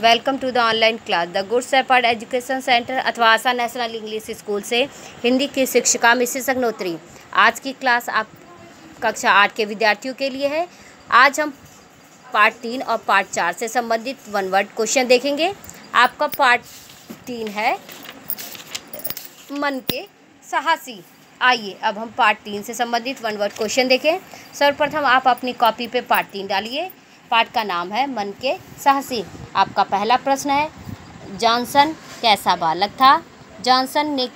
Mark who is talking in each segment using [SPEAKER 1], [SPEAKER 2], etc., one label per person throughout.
[SPEAKER 1] Welcome to the online class the Good Shepherd education centre अथवा Asha national English school से हिंदी की शिक्षिका Mrs Agnihotri आज की क्लास आप कक्षा आठ के विद्यार्थियों के लिए है। आज हम पार्ट तीन और पार्ट चार से संबंधित वन वर्ड क्वेश्चन देखेंगे। आपका पार्ट तीन है मन के साहसी। आइए, अब हम पार्ट तीन से संबंधित वन वर्ड क्वेश्चन देखें। सर्वप्रथम आप अपनी कॉपी पे पार्ट तीन डालिए। पाठ का नाम है मन के साहसी। आपका पहला प्रश्न है, जॉनसन कैसा बालक था? जॉनसन ने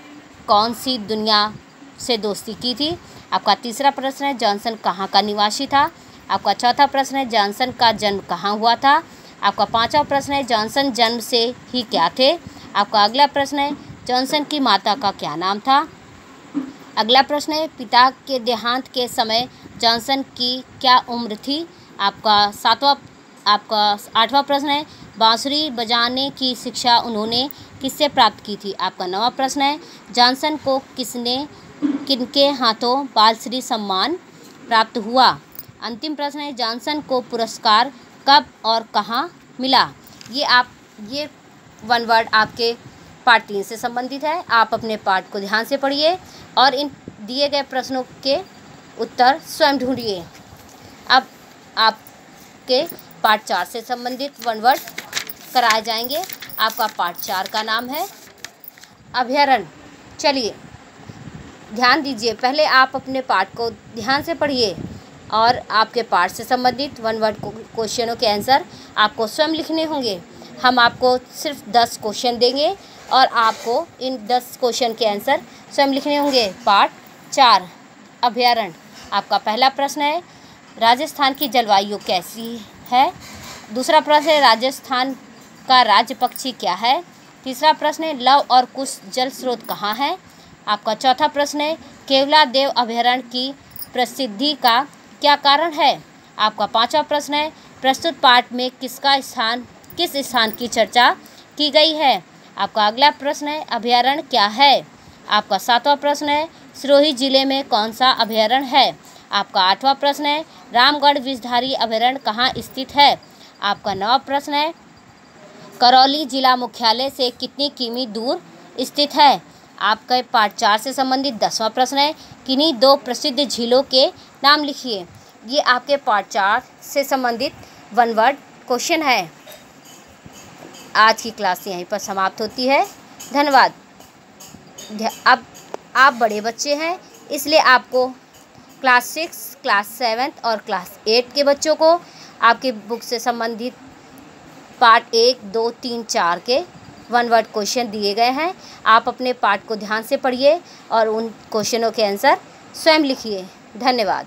[SPEAKER 1] कौन सी दुनिया से दोस्ती की थी? आपका तीसरा प्रश्न है, जॉनसन कहाँ का निवासी था? आपका चौथा प्रश्न है, जॉनसन का जन्म कहाँ हुआ था? आपका पांचवा प्रश्न है, जॉनसन जन्म से ही क्या थे? आपका अगला प्रश्न है, जॉनसन की माता का क्या नाम था? अगला प्रश्न है, पिता के देहांत के समय जॉनसन की क्या उम्र थी? आपका सातवां, आपका आठवां प्रश्न है। बांसुरी बजाने की शिक्षा उन्होंने किससे प्राप्त की थी? आपका नवा प्रश्न है। जॉनसन को किसने, किनके हाथों बालश्री सम्मान प्राप्त हुआ? अंतिम प्रश्न है, जॉनसन को पुरस्कार कब और कहाँ मिला? ये आप, ये वन वर्ड आपके पार्ट तीन से संबंधित है। आप अपने पार्ट को ध्यान से पढ़िए और इन दिए गए प्रश्नों के उत्तर स्वयं ढूंढिए। आपके पार्ट चार से संबंधित वन वर्ड कराए जाएँगे। आपका पार्ट चार का नाम है अभ्यारण। चलिए, ध्यान दीजिए, पहले आप अपने पार्ट को ध्यान से पढ़िए और आपके पार्ट से संबंधित वन वर्ड क्वेश्चनों के आंसर आपको स्वयं लिखने होंगे। हम आपको सिर्फ़ दस क्वेश्चन देंगे और आपको इन दस क्वेश्चन के आंसर स्वयं लिखने होंगे। पार्ट चार, अभ्यारण। आपका पहला प्रश्न है राजस्थान की जलवायु कैसी है? दूसरा प्रश्न है, राजस्थान का राज्य पक्षी क्या है? तीसरा प्रश्न है, लव और कुश जल स्रोत कहाँ है? आपका चौथा प्रश्न है, केवला देव अभ्यारण्य की प्रसिद्धि का क्या कारण है? आपका पांचवा प्रश्न है, प्रस्तुत पाठ में किसका स्थान, किस स्थान की चर्चा की गई है? आपका अगला प्रश्न है, अभ्यारण्य क्या है? आपका सातवां प्रश्न है, सिरोही ज़िले में कौन सा अभ्यारण्य है? आपका आठवां प्रश्न है, रामगढ़ विषधारी अभ्यारण्य कहाँ स्थित है? आपका नवा प्रश्न है, करौली जिला मुख्यालय से कितनी किमी दूर स्थित है? आपका पार्ट चार से संबंधित दसवां प्रश्न है, किन्हीं दो प्रसिद्ध झीलों के नाम लिखिए? ये आपके पार्ट चार से संबंधित वन वर्ड क्वेश्चन है। आज की क्लास यहीं पर समाप्त होती है। धन्यवाद। अब आप बड़े बच्चे हैं, इसलिए आपको क्लास सिक्स, क्लास सेवन्थ और क्लास एट के बच्चों को आपकी बुक से संबंधित पार्ट एक, दो, तीन, चार के वन वर्ड क्वेश्चन दिए गए हैं। आप अपने पार्ट को ध्यान से पढ़िए और उन क्वेश्चनों के आंसर स्वयं लिखिए। धन्यवाद।